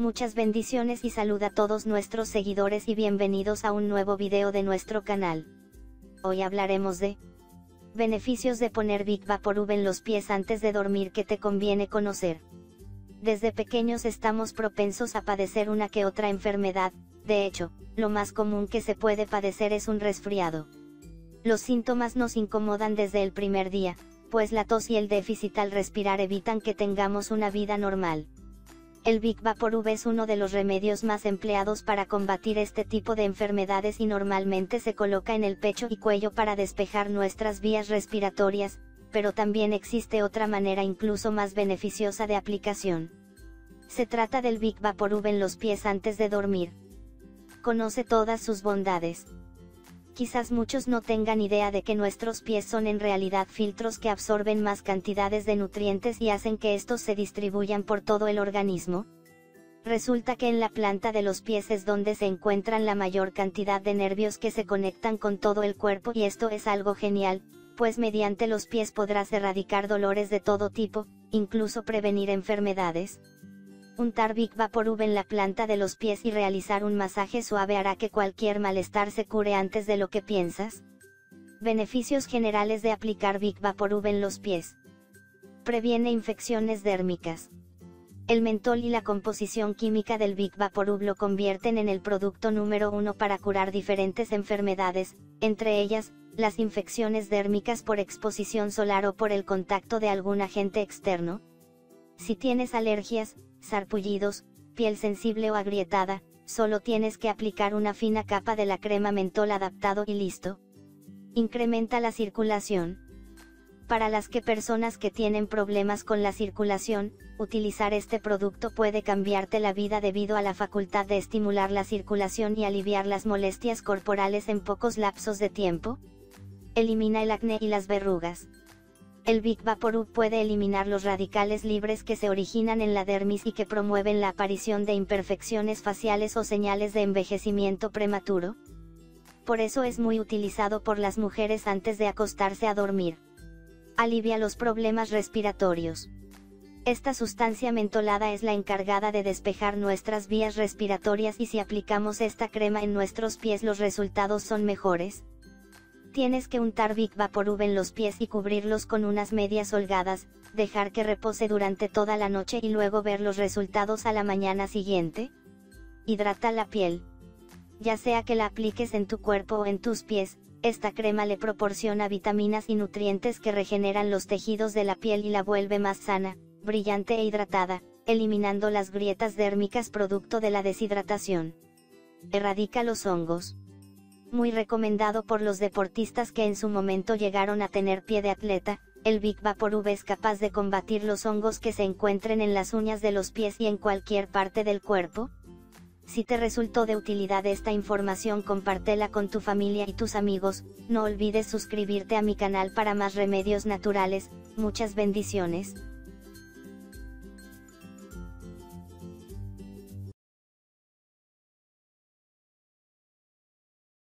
Muchas bendiciones y salud a todos nuestros seguidores y bienvenidos a un nuevo video de nuestro canal. Hoy hablaremos de beneficios de poner Big Vaporub en los pies antes de dormir que te conviene conocer. Desde pequeños estamos propensos a padecer una que otra enfermedad, de hecho, lo más común que se puede padecer es un resfriado. Los síntomas nos incomodan desde el primer día, pues la tos y el déficit al respirar evitan que tengamos una vida normal. El Big Vaporub es uno de los remedios más empleados para combatir este tipo de enfermedades y normalmente se coloca en el pecho y cuello para despejar nuestras vías respiratorias, pero también existe otra manera incluso más beneficiosa de aplicación. Se trata del Big Vaporub en los pies antes de dormir. Conoce todas sus bondades. Quizás muchos no tengan idea de que nuestros pies son en realidad filtros que absorben más cantidades de nutrientes y hacen que estos se distribuyan por todo el organismo. Resulta que en la planta de los pies es donde se encuentran la mayor cantidad de nervios que se conectan con todo el cuerpo y esto es algo genial, pues mediante los pies podrás erradicar dolores de todo tipo, incluso prevenir enfermedades. Untar Big Vaporub en la planta de los pies y realizar un masaje suave hará que cualquier malestar se cure antes de lo que piensas. Beneficios generales de aplicar Big Vaporub en los pies. Previene infecciones dérmicas. El mentol y la composición química del Big Vaporub lo convierten en el producto número uno para curar diferentes enfermedades, entre ellas, las infecciones dérmicas por exposición solar o por el contacto de algún agente externo. Si tienes alergias, sarpullidos, piel sensible o agrietada, solo tienes que aplicar una fina capa de la crema mentol adaptado y listo. Incrementa la circulación. Para las que personas que tienen problemas con la circulación, utilizar este producto puede cambiarte la vida debido a la facultad de estimular la circulación y aliviar las molestias corporales en pocos lapsos de tiempo. Elimina el acné y las verrugas. El Big Vaporub puede eliminar los radicales libres que se originan en la dermis y que promueven la aparición de imperfecciones faciales o señales de envejecimiento prematuro. Por eso es muy utilizado por las mujeres antes de acostarse a dormir. Alivia los problemas respiratorios. Esta sustancia mentolada es la encargada de despejar nuestras vías respiratorias y si aplicamos esta crema en nuestros pies los resultados son mejores. Tienes que untar Big Vaporub en los pies y cubrirlos con unas medias holgadas, dejar que repose durante toda la noche y luego ver los resultados a la mañana siguiente. Hidrata la piel. Ya sea que la apliques en tu cuerpo o en tus pies, esta crema le proporciona vitaminas y nutrientes que regeneran los tejidos de la piel y la vuelve más sana, brillante e hidratada, eliminando las grietas dérmicas producto de la deshidratación. Erradica los hongos muy recomendado por los deportistas que en su momento llegaron a tener pie de atleta, el Big Vaporub es capaz de combatir los hongos que se encuentren en las uñas de los pies y en cualquier parte del cuerpo. Si te resultó de utilidad esta información compártela con tu familia y tus amigos, no olvides suscribirte a mi canal para más remedios naturales, muchas bendiciones.